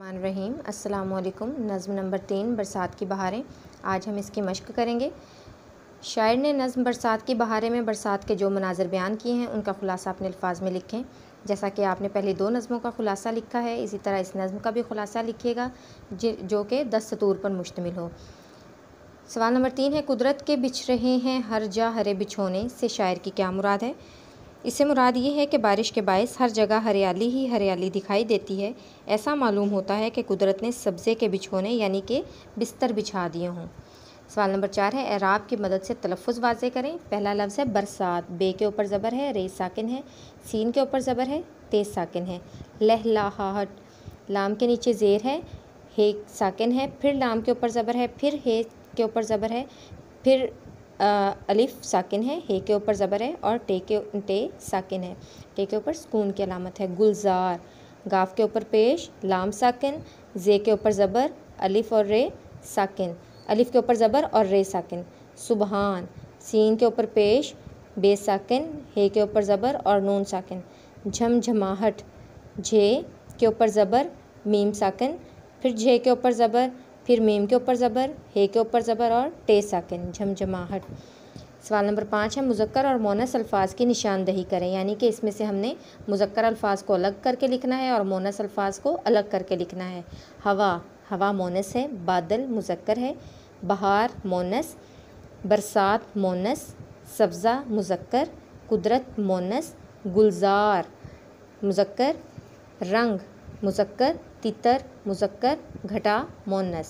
रहीम, अस्सलाम वालेकुम नज़म नंबर तीन, बरसात की बहारें। आज हम इसकी मश्क करेंगे। शायर ने नज़म बरसात की बहारें में बरसात के जो मनाजर बयान किए हैं, उनका ख़ुलासा अपने अल्फाज में लिखें। जैसा कि आपने पहले दो नज़मों का ख़ुलासा लिखा है, इसी तरह इस नज़म का भी ख़ुलासा लिखिएगा जो कि दस सतूर पर मुश्तमिल हो। सवाल नंबर तीन है, कुदरत के बिछ रहे हैं, हर जा हरे बिछोने, से शायर की क्या मुराद है? इससे मुराद ये है कि बारिश के बायस हर जगह हरियाली ही हरियाली दिखाई देती है। ऐसा मालूम होता है कि कुदरत ने सब्ज़े के बिछोने यानी कि बिस्तर बिछा दिए हों। सवाल नंबर चार है, एराब की मदद से तलफ़ वाजे करें। पहला लफ्ज़ है बरसात। बे के ऊपर ज़बर है, रे साकिन है। सीन के ऊपर ज़बर है तेज़ साकिन है। लहलाहट लाम के नीचे ज़ेर है, हे साकिन है। फिर लाम के ऊपर ज़बर है, फिर हे के ऊपर ज़बर है, फिर अलिफ साकिन है, हे के ऊपर ज़बर है और टे के, टे साकिन है। टे के ऊपर सुकून की अलामत है। गुलजार, गाफ के ऊपर पेश, लाम साकिन, जे के ऊपर ज़बर, अलिफ और रे साकिन। अलिफ के ऊपर ज़बर और रे साकिन। सुबहान, सीन के ऊपर पेश, बे साकिन, हे के ऊपर ज़बर और नून साकिन। झमझमाहट, झे के ऊपर ज़बर, मीम साकिन। फिर झे के ऊपर ज़बर फिर मेम के ऊपर ज़बर, हे के ऊपर ज़बर और टे साकिन, झमझमाहट। सवाल नंबर पाँच है, मुजक्कर और मोनस अल्फाज की निशानदही करें, यानी कि इसमें से हमने मुजक्कर अल्फाज को अलग करके लिखना है और मोनस अल्फाज को अलग करके लिखना है। हवा हवा मोनस है, बादल मुजक्कर है, बहार मोनस, बरसात मोनस, सब्ज़ा मुजक्कर, कुदरत मोनस, गुलजार मुजक्कर, रंग मुजक्कर तितर मुजक्कर घटा मोनस।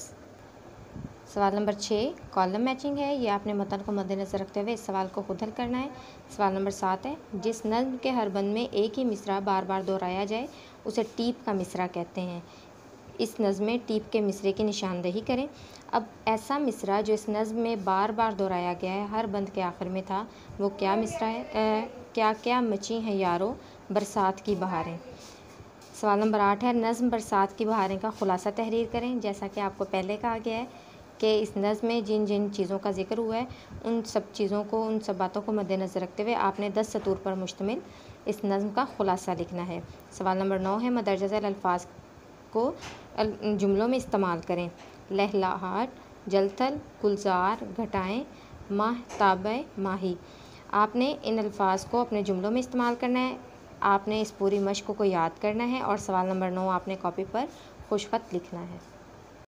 सवाल नंबर छः कॉलम मैचिंग है। ये आपने मतन को मद्देनज़र रखते हुए इस सवाल को खुद हल करना है। सवाल नंबर सात है जिस नज्म के हर बंद में एक ही मिसरा बार बार दोहराया जाए उसे टीप का मिसरा कहते हैं। इस नज़म में टीप के मिसरे की निशानदही करें। अब ऐसा मिसरा जो इस नज़म में बार बार दोहराया गया है हर बंद के आखिर में था वो क्या मिसरा है? आ, क्या क्या मची हैं यारो बरसात की बहारें। सवाल नंबर आठ है, नज़म बरसात की बहारें का ख़ुलासा तहरीर करें। जैसा कि आपको पहले कहा गया है कि इस नज़म में जिन जिन चीज़ों का ज़िक्र हुआ है, उन सब चीज़ों को, उन सब बातों को मद्देनज़र रखते हुए आपने दस सतूर पर मुश्तमिल इस नज़म का ख़ुलासा लिखना है। सवाल नंबर नौ है मदरजा अल्फाज को जुमलों में इस्तेमाल करें। लहलाहट, जलथल, गुलजार, घटाएँ, माह, ताब, माही। आपने इन अल्फाज को अपने जुमलों में इस्तेमाल करना है। आपने इस पूरी मश्क को याद करना है और सवाल नंबर नौ आपने कॉपी पर खुशखत लिखना है।